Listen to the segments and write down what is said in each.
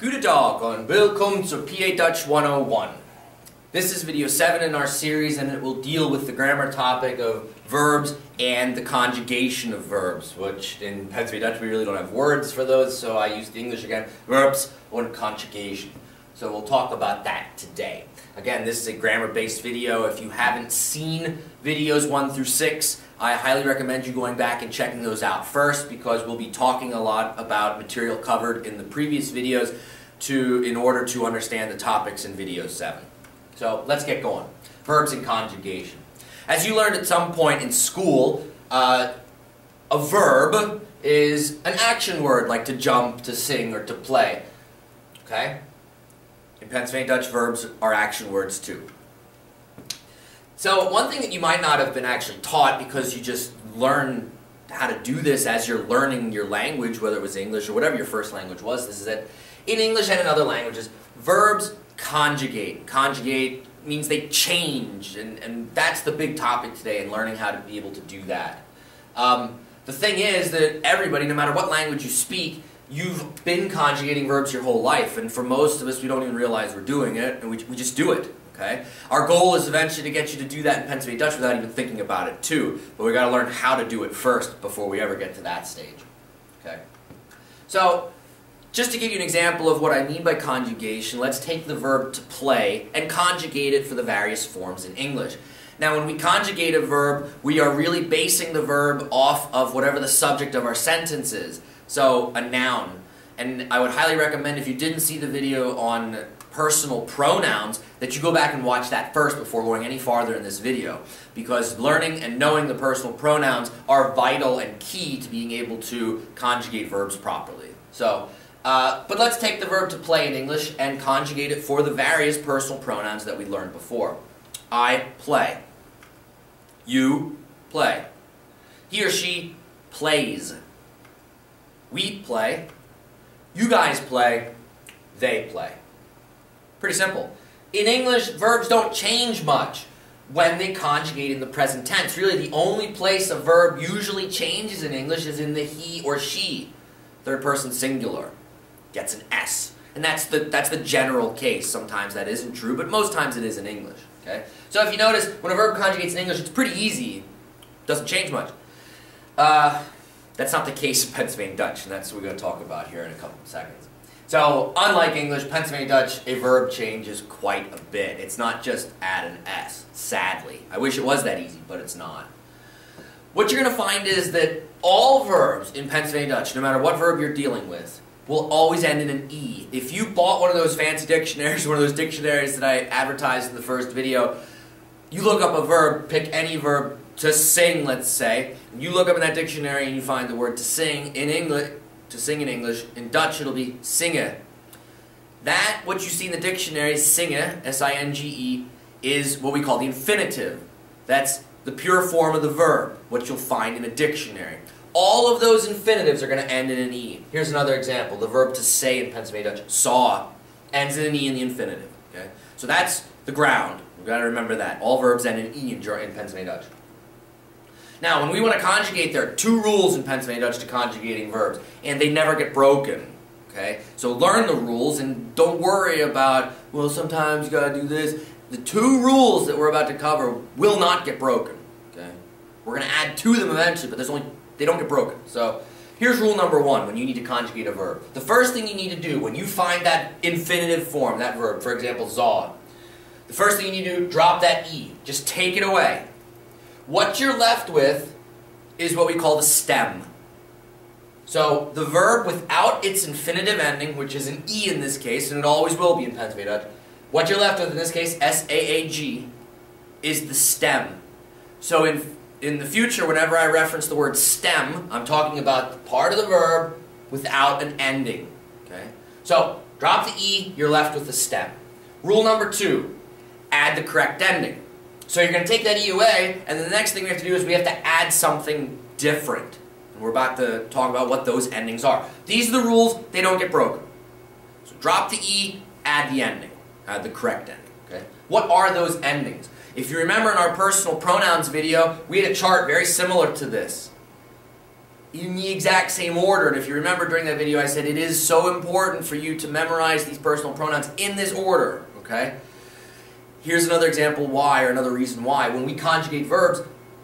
Gute Tag und willkommen zu PA Dutch 101. This is video 7 in our series and it will deal with the grammar topic of verbs and the conjugation of verbs, which in Pennsylvania Dutch we really don't have words for those, so I use the English again, verbs und conjugation. So we'll talk about that today. Again, this is a grammar-based video. If you haven't seen videos 1 through 6, I highly recommend you going back and checking those out first because we'll be talking a lot about material covered in the previous videos to, in order to understand the topics in video 7. So let's get going. Verbs and conjugation. As you learned at some point in school, uh, a verb is an action word like to jump, to sing, or to play. Okay? In Pennsylvania Dutch, verbs are action words too. So one thing that you might not have been actually taught because you just learn how to do this as you're learning your language, whether it was English or whatever your first language was, this is that in English and in other languages, verbs conjugate. Conjugate means they change, and, and that's the big topic today in learning how to be able to do that. Um, the thing is that everybody, no matter what language you speak, you've been conjugating verbs your whole life, and for most of us, we don't even realize we're doing it, and we, we just do it. Okay? Our goal is eventually to get you to do that in Pennsylvania Dutch without even thinking about it too, but we got to learn how to do it first before we ever get to that stage. Okay? So, just to give you an example of what I mean by conjugation, let's take the verb to play and conjugate it for the various forms in English. Now, when we conjugate a verb, we are really basing the verb off of whatever the subject of our sentence is. So, a noun. And I would highly recommend if you didn't see the video on personal pronouns that you go back and watch that first before going any farther in this video because learning and knowing the personal pronouns are vital and key to being able to conjugate verbs properly. So, uh, but let's take the verb to play in English and conjugate it for the various personal pronouns that we learned before. I play. You play. He or she plays. We play. You guys play. They play. Pretty simple. In English, verbs don't change much when they conjugate in the present tense. Really, the only place a verb usually changes in English is in the he or she, third person singular. Gets an S. And that's the, that's the general case. Sometimes that isn't true, but most times it is in English. Okay? So if you notice, when a verb conjugates in English, it's pretty easy. Doesn't change much. Uh, that's not the case in Pennsylvania Dutch, and that's what we're going to talk about here in a couple of seconds. So, unlike English, Pennsylvania Dutch, a verb changes quite a bit. It's not just add an S, sadly. I wish it was that easy, but it's not. What you're going to find is that all verbs in Pennsylvania Dutch, no matter what verb you're dealing with, will always end in an E. If you bought one of those fancy dictionaries, one of those dictionaries that I advertised in the first video, you look up a verb, pick any verb to sing, let's say, you look up in that dictionary and you find the word to sing in English, to sing in English. In Dutch, it'll be singe. That, what you see in the dictionary, singe, S-I-N-G-E, is what we call the infinitive. That's the pure form of the verb, what you'll find in a dictionary. All of those infinitives are going to end in an E. Here's another example. The verb to say in Pennsylvania Dutch, saw, ends in an E in the infinitive. Okay? So that's the ground. We've got to remember that. All verbs end in E in, in Pennsylvania Dutch. Now, when we want to conjugate, there are two rules in Pennsylvania Dutch to conjugating verbs, and they never get broken. Okay? So learn the rules and don't worry about, well, sometimes you gotta do this. The two rules that we're about to cover will not get broken. Okay? We're gonna add to them eventually, but there's only they don't get broken. So here's rule number one when you need to conjugate a verb. The first thing you need to do when you find that infinitive form, that verb, for example, zaw, the first thing you need to do, drop that E. Just take it away. What you're left with is what we call the stem. So the verb without its infinitive ending, which is an E in this case, and it always will be in Dutch, what you're left with in this case, S-A-A-G, is the stem. So in, in the future, whenever I reference the word stem, I'm talking about the part of the verb without an ending. Okay? So drop the E, you're left with the stem. Rule number two, add the correct ending. So you're going to take that E away, and the next thing we have to do is we have to add something different. And we're about to talk about what those endings are. These are the rules, they don't get broken. So drop the E, add the ending, add the correct ending. Okay? What are those endings? If you remember in our personal pronouns video, we had a chart very similar to this. in the exact same order. And if you remember during that video, I said it is so important for you to memorize these personal pronouns in this order, okay? Here's another example why, or another reason why. When we conjugate verbs,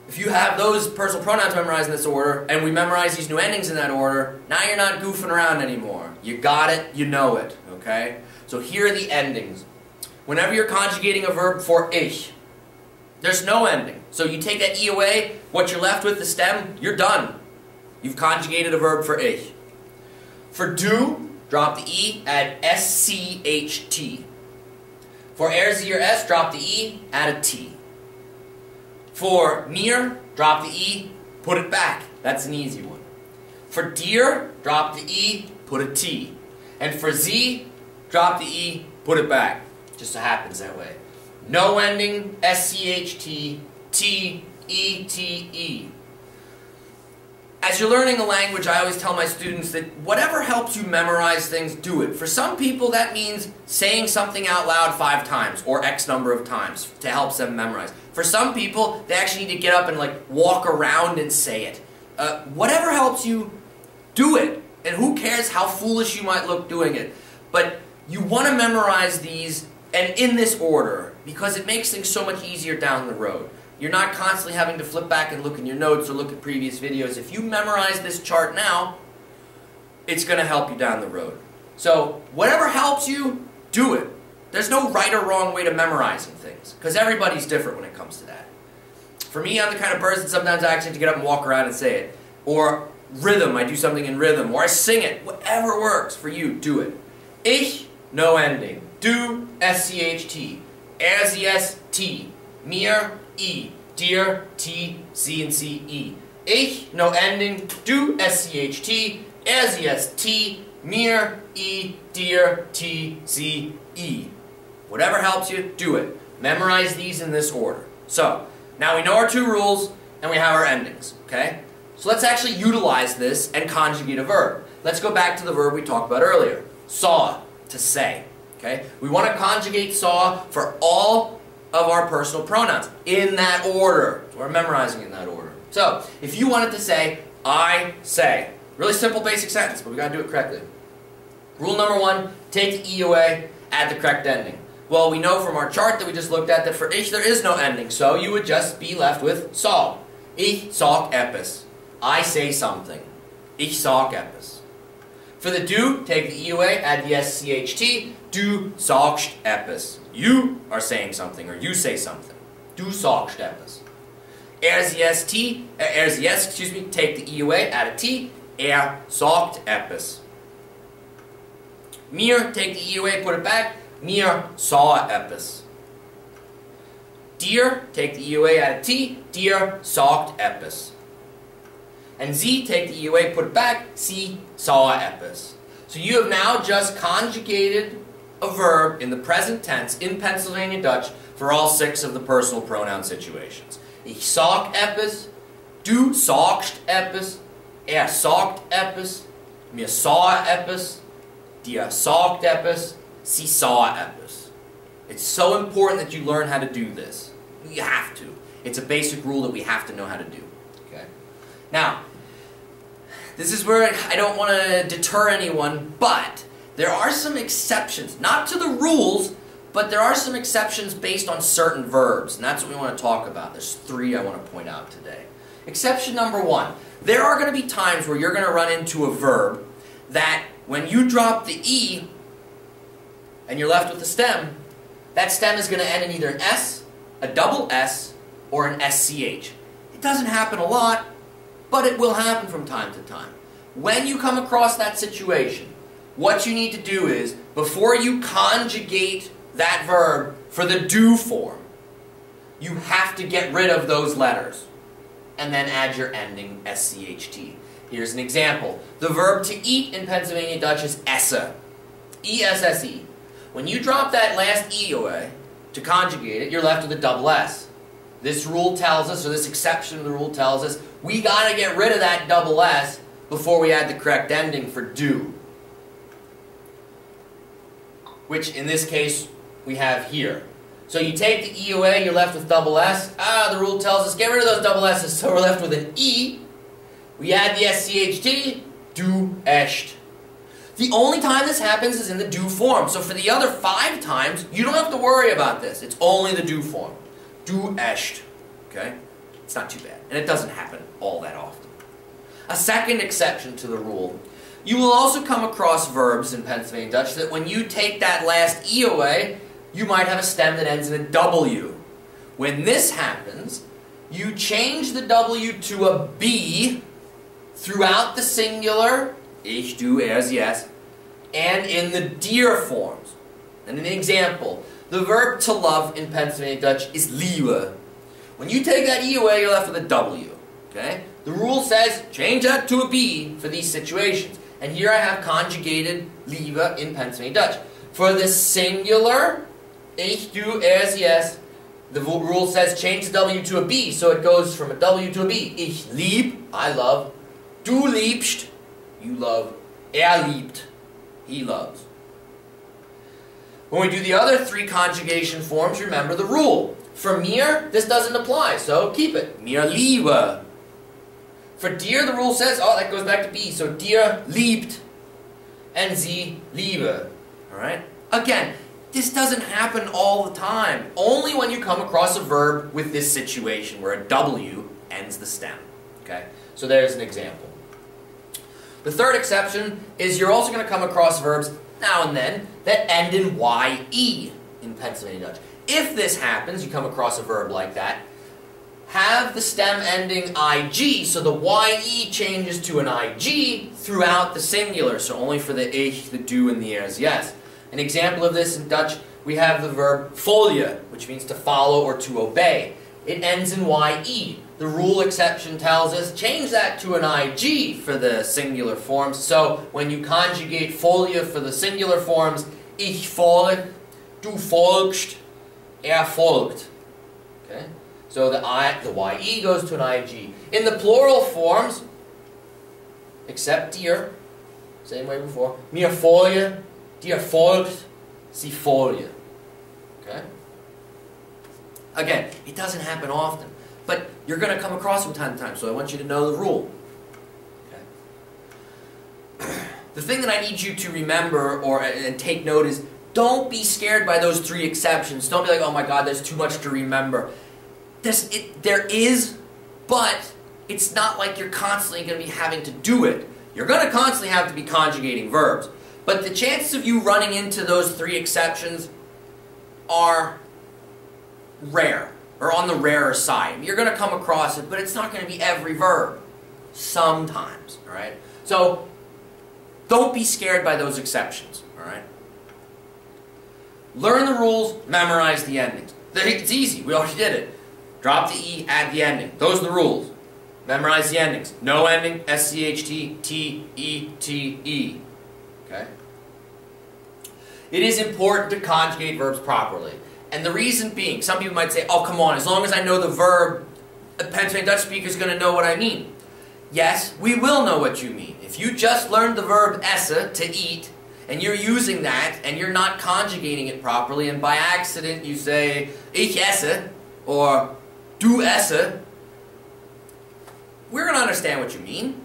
if you have those personal pronouns memorized in this order, and we memorize these new endings in that order, now you're not goofing around anymore. You got it, you know it, okay? So here are the endings. Whenever you're conjugating a verb for ich, there's no ending. So you take that e away, what you're left with, the stem, you're done. You've conjugated a verb for ich. For du, drop the e, add s-c-h-t. For z, or s, drop the e, add a t. For mir, drop the e, put it back. That's an easy one. For dir, drop the e, put a t. And for z, drop the e, put it back. Just so happens that way. No ending, S-C-H-T, T-E-T-E. As you're learning a language, I always tell my students that whatever helps you memorize things, do it. For some people, that means saying something out loud five times or X number of times to help them memorize. For some people, they actually need to get up and like walk around and say it. Uh, whatever helps you, do it. And who cares how foolish you might look doing it. But you want to memorize these and in this order because it makes things so much easier down the road. You're not constantly having to flip back and look in your notes or look at previous videos. If you memorize this chart now, it's going to help you down the road. So whatever helps you, do it. There's no right or wrong way to memorizing things because everybody's different when it comes to that. For me, I'm the kind of person sometimes I actually have to get up and walk around and say it. Or rhythm, I do something in rhythm. Or I sing it. Whatever works for you, do it. Ich, no ending. Du, S-C-H-T. Er, S-T. Mir, E. Dir, T, C and C, E. Ich, no ending. Du, S-C-H-T. Er, S-T. Mir, E. Dir, T, C, E. Whatever helps you, do it. Memorize these in this order. So, now we know our two rules, and we have our endings, okay? So let's actually utilize this and conjugate a verb. Let's go back to the verb we talked about earlier. Saw, to say. Okay? We want to conjugate saw for all of our personal pronouns in that order. We're memorizing in that order. So, if you wanted to say, I say, really simple basic sentence, but we got to do it correctly. Rule number one, take the E away, add the correct ending. Well, we know from our chart that we just looked at that for ich there is no ending, so you would just be left with saw. Ich sag etwas. I say something. Ich sag etwas. For the du, take the E away, add the S-C-H-T. Du sagst etwas. You are saying something, or you say something. Du sagst etwas. Er's yes T, er's yes, excuse me, take the E away, add a T. Er sagt etwas. Mir, take the E away, put it back. Mir saw etwas. Dir, take the E away, add a T. Dir sagt etwas. And Z, take the E away, put it back. Sie saw etwas. So you have now just conjugated a verb in the present tense in Pennsylvania Dutch for all six of the personal pronoun situations. Ich sag etwas, du sagst etwas, er sagt etwas, mir sah etwas, dir sagt etwas, sie sah etwas. It's so important that you learn how to do this. You have to. It's a basic rule that we have to know how to do. Okay? Now, this is where I don't want to deter anyone, but there are some exceptions. Not to the rules, but there are some exceptions based on certain verbs, and that's what we want to talk about. There's three I want to point out today. Exception number one. There are going to be times where you're going to run into a verb that when you drop the E and you're left with the stem, that stem is going to end in either an S, a double S, or an SCH. It doesn't happen a lot, but it will happen from time to time. When you come across that situation, what you need to do is, before you conjugate that verb for the du form, you have to get rid of those letters and then add your ending SCHT. Here's an example. The verb to eat in Pennsylvania Dutch is esse. E-S-S-E. When you drop that last E away to conjugate it, you're left with a double S. This rule tells us, or this exception of the rule tells us, we got to get rid of that double S before we add the correct ending for du. Which in this case we have here. So you take the E away, you're left with double S. Ah, the rule tells us get rid of those double S's, so we're left with an E. we add the SCHT, du escht. The only time this happens is in the du form. So for the other five times, you don't have to worry about this. It's only the du form. Du escht. Okay? It's not too bad. And it doesn't happen all that often. A second exception to the rule. You will also come across verbs in Pennsylvania Dutch that when you take that last E away, you might have a stem that ends in a W. When this happens, you change the W to a B throughout the singular, ich, du, as yes, and in the dir forms. And an example, the verb to love in Pennsylvania Dutch is liebe. When you take that E away, you're left with a W. Okay? The rule says change that to a B for these situations. And here I have conjugated liebe in Pennsylvania Dutch. For the singular, ich, du, er's, yes, the rule says change the W to a B, so it goes from a W to a B. Ich lieb, I love. Du liebst, you love. Er liebt, he loves. When we do the other three conjugation forms, remember the rule. For mir, this doesn't apply, so keep it. Mir liebe. For dir, the rule says, oh, that goes back to B, so dir liebt and sie liebe. Alright? Again, this doesn't happen all the time. Only when you come across a verb with this situation where a W ends the stem. Okay? So there's an example. The third exception is you're also going to come across verbs now and then that end in YE in Pennsylvania Dutch. If this happens, you come across a verb like that, have the stem ending IG, so the YE changes to an IG throughout the singular, so only for the ich, the du, and the er's yes. An example of this in Dutch, we have the verb volgen, which means to follow or to obey. It ends in YE. The rule exception tells us change that to an IG for the singular forms. So when you conjugate volgen for the singular forms, ich folge, du folgst, er folgt. Okay? So the I, the YE goes to an IG. In the plural forms, except dir, same way before, mir folge, dir folgt, sie folge. Okay? Again, it doesn't happen often, but you're going to come across from time to time, so I want you to know the rule. Okay? The thing that I need you to remember or uh, and take note is don't be scared by those three exceptions. Don't be like, oh my god, there's too much to remember. This, it, there is, but it's not like you're constantly going to be having to do it. You're going to constantly have to be conjugating verbs. But the chances of you running into those three exceptions are rare, or on the rarer side. You're going to come across it, but it's not going to be every verb. Sometimes, all right? So, don't be scared by those exceptions, all right? Learn the rules, memorize the endings. It's easy. We already did it. Drop the E, add the ending. Those are the rules. Memorize the endings. No ending, S-C-H-T, T-E-T-E. Okay? It is important to conjugate verbs properly. And the reason being, some people might say, oh, come on, as long as I know the verb, a Pennsylvania Dutch speaker is going to know what I mean. Yes, we will know what you mean. If you just learned the verb esse, to eat, and you're using that, and you're not conjugating it properly, and by accident you say, ich esse, or du esse, we're going to understand what you mean.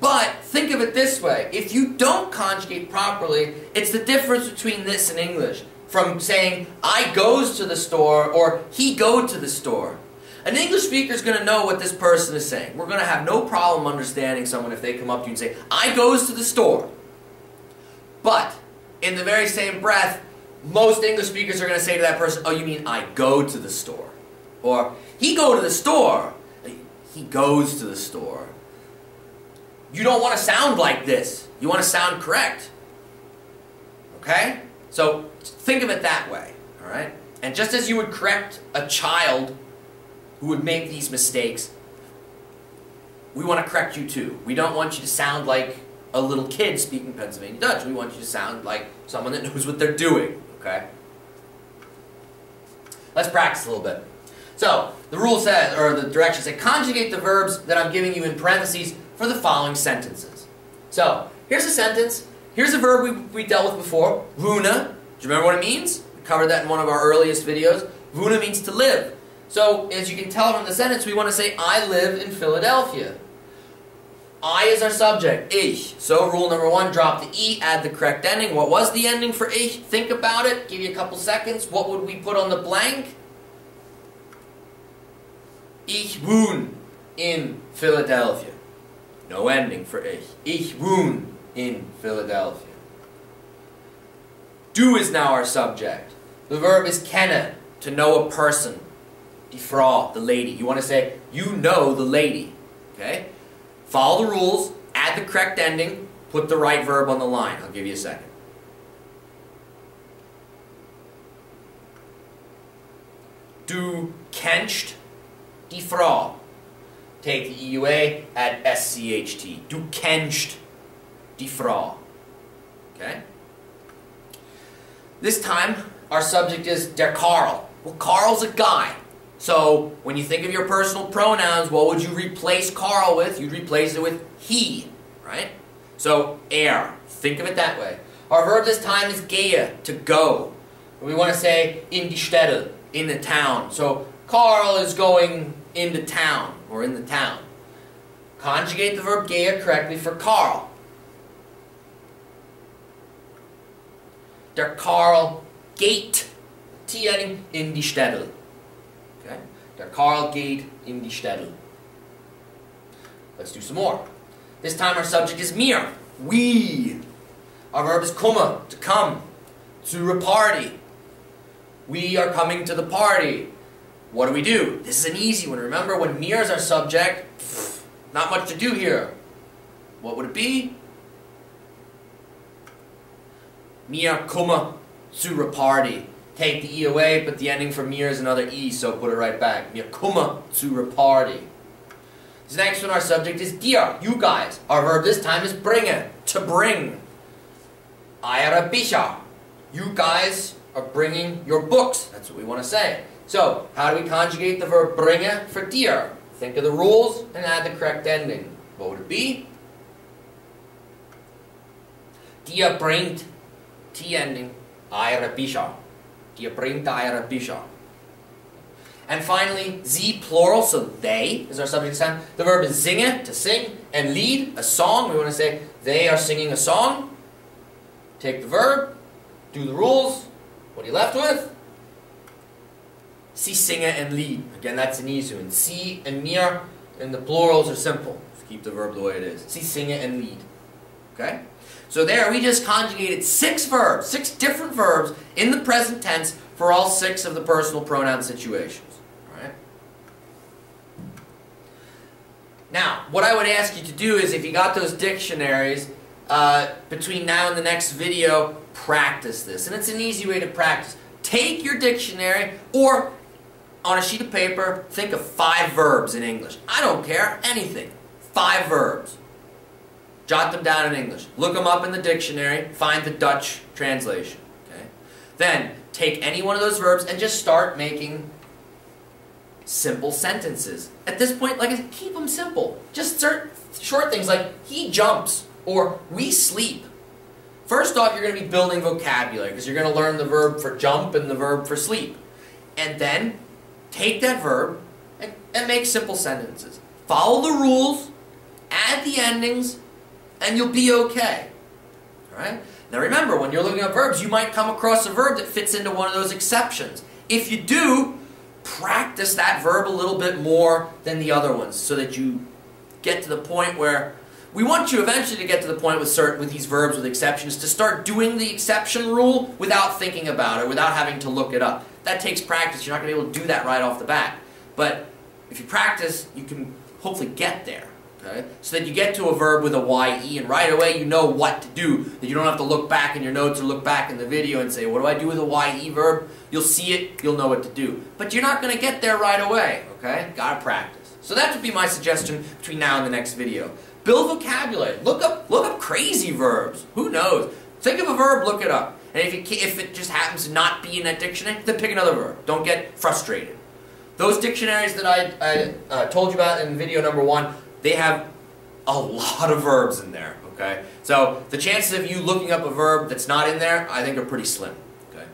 But think of it this way. If you don't conjugate properly, it's the difference between this and English. From saying, I goes to the store, or he go to the store. An English speaker is going to know what this person is saying. We're going to have no problem understanding someone if they come up to you and say, I goes to the store. But, in the very same breath, most English speakers are going to say to that person, oh, you mean I go to the store. Or, he go to the store. He goes to the store. You don't want to sound like this. You want to sound correct. Okay? So think of it that way. All right? And just as you would correct a child who would make these mistakes, we want to correct you too. We don't want you to sound like a little kid speaking Pennsylvania Dutch. We want you to sound like someone that knows what they're doing. Okay? Let's practice a little bit. So, the rule says, or the directions say, conjugate the verbs that I'm giving you in parentheses for the following sentences. So, here's a sentence. Here's a verb we, we dealt with before, wohnen. Do you remember what it means? We covered that in one of our earliest videos. Wohnen means to live. So, as you can tell from the sentence, we want to say, I live in Philadelphia. I is our subject, ich. So rule number one, drop the E, add the correct ending. What was the ending for ich? Think about it, give you a couple seconds. What would we put on the blank? Ich wohne in Philadelphia. No ending for ich. Ich wohne in Philadelphia. Du is now our subject. The verb is kenne, to know a person. Die Frau, the lady. You want to say, you know the lady. Okay? Follow the rules, add the correct ending, put the right verb on the line. I'll give you a second. Du kennst die Frau. Take the EUA, add SCHT. Du kennst die Frau. Okay? This time, our subject is der Karl. Well, Karl's a guy. So, when you think of your personal pronouns, what would you replace Karl with? You'd replace it with he, right? So, er. Think of it that way. Our verb this time is gehe, to go. We want to say in die Städte, in the town. So, Karl is going into town, or in the town. Conjugate the verb gehe correctly for Karl. Der Karl geht in die Städte. Okay? Der Karl geht in die Städte. Let's do some more. This time our subject is mir. We. Our verb is komme, to come. To a party. We are coming to the party. What do we do? This is an easy one. Remember, when mir is our subject, pff, not much to do here. What would it be? Mir komme zu a party. Take the E away, but the ending for mir is another E, so put it right back. Mir komme zu a party. This next one, our subject is dir, you guys. Our verb this time is bringe, to bring. Eure Bücher. You guys are bringing your books. That's what we want to say. So, how do we conjugate the verb bringe for dir? Think of the rules and add the correct ending. What would it be? Dir bringt T ending, eure Bücher. Dir bringt eure Bücher. And finally, z plural, so they is our subject time. The verb is singe, to sing, and Lied, a song. We want to say they are singing a song. Take the verb, do the rules. What are you left with? Sie singe and Lied. Again, that's an easy one. Sie and mir, and the plurals are simple. Keep the verb the way it is. Sie singe and Lied. Okay? So there, we just conjugated six verbs, six different verbs in the present tense for all six of the personal pronoun situations. All right? Now, what I would ask you to do is if you got those dictionaries, uh, between now and the next video, practice this. And it's an easy way to practice. Take your dictionary or on a sheet of paper, think of five verbs in English. I don't care, anything. Five verbs. Jot them down in English. Look them up in the dictionary. Find the Dutch translation. Okay? Then, take any one of those verbs and just start making simple sentences. At this point, like keep them simple. Just start short things like, he jumps, or we sleep. First off, you're going to be building vocabulary because you're going to learn the verb for jump and the verb for sleep. And then, take that verb and, and make simple sentences. Follow the rules, add the endings, and you'll be okay. Alright? Now remember, when you're looking at verbs, you might come across a verb that fits into one of those exceptions. If you do, practice that verb a little bit more than the other ones so that you get to the point where we want you eventually to get to the point with certain with these verbs with exceptions to start doing the exception rule without thinking about it, without having to look it up. That takes practice. You're not going to be able to do that right off the bat. But if you practice, you can hopefully get there. Okay? So that you get to a verb with a YE and right away you know what to do. That you don't have to look back in your notes or look back in the video and say, what do I do with a YE verb? You'll see it, you'll know what to do. But you're not going to get there right away. Okay? Gotta practice. So that would be my suggestion between now and the next video. Build vocabulary. Look up, look up crazy verbs. Who knows? Think of a verb, look it up. And if it, if it just happens to not be in that dictionary, then pick another verb. Don't get frustrated. Those dictionaries that I, I uh, told you about in video number one, they have a lot of verbs in there, okay? So the chances of you looking up a verb that's not in there, I think are pretty slim, okay?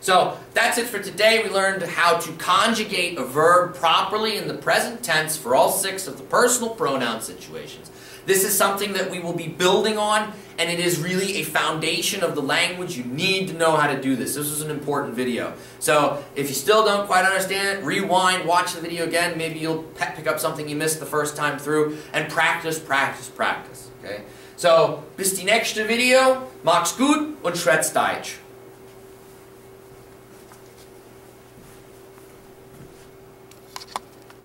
So that's it for today. We learned how to conjugate a verb properly in the present tense for all six of the personal pronoun situations. This is something that we will be building on, and it is really a foundation of the language. You need to know how to do this. This is an important video. So if you still don't quite understand it, rewind, watch the video again. Maybe you'll pick up something you missed the first time through, and practice, practice, practice. Okay? So, bis die nächste Video. Macht's gut und schwätzt Deutsch.